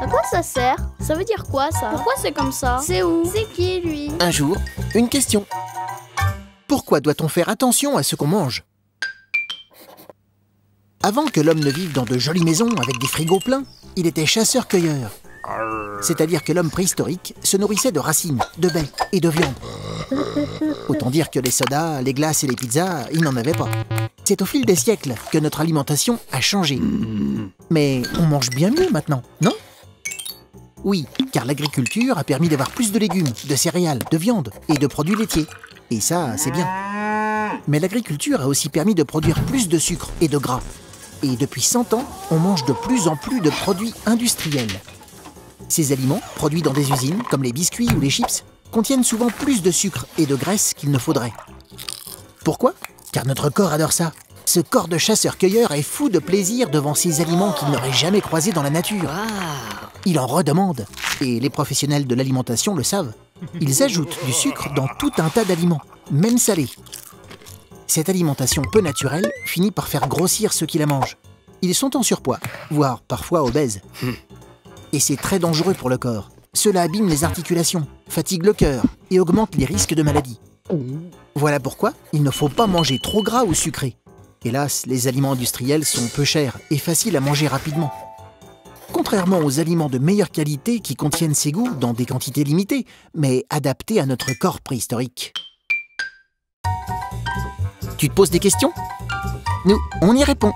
À quoi ça sert? Ça veut dire quoi ça? Pourquoi c'est comme ça? C'est où? C'est qui lui? Un jour, une question. Pourquoi doit-on faire attention à ce qu'on mange? Avant que l'homme ne vive dans de jolies maisons avec des frigos pleins, il était chasseur-cueilleur. C'est-à-dire que l'homme préhistorique se nourrissait de racines, de baies et de viande. Autant dire que les sodas, les glaces et les pizzas, il n'en avait pas. C'est au fil des siècles que notre alimentation a changé. Mais on mange bien mieux maintenant, non? Oui, car l'agriculture a permis d'avoir plus de légumes, de céréales, de viande et de produits laitiers. Et ça, c'est bien. Mais l'agriculture a aussi permis de produire plus de sucre et de gras. Et depuis 100 ans, on mange de plus en plus de produits industriels. Ces aliments, produits dans des usines, comme les biscuits ou les chips, contiennent souvent plus de sucre et de graisse qu'il ne faudrait. Pourquoi? Car notre corps adore ça. Ce corps de chasseur-cueilleur est fou de plaisir devant ces aliments qu'il n'aurait jamais croisés dans la nature. Il en redemande. Et les professionnels de l'alimentation le savent. Ils ajoutent du sucre dans tout un tas d'aliments, même salés. Cette alimentation peu naturelle finit par faire grossir ceux qui la mangent. Ils sont en surpoids, voire parfois obèses. Et c'est très dangereux pour le corps. Cela abîme les articulations, fatigue le cœur et augmente les risques de maladie. Voilà pourquoi il ne faut pas manger trop gras ou sucré. Hélas, les aliments industriels sont peu chers et faciles à manger rapidement. Contrairement aux aliments de meilleure qualité qui contiennent ces goûts dans des quantités limitées, mais adaptés à notre corps préhistorique. Tu te poses des questions? Nous, on y répond.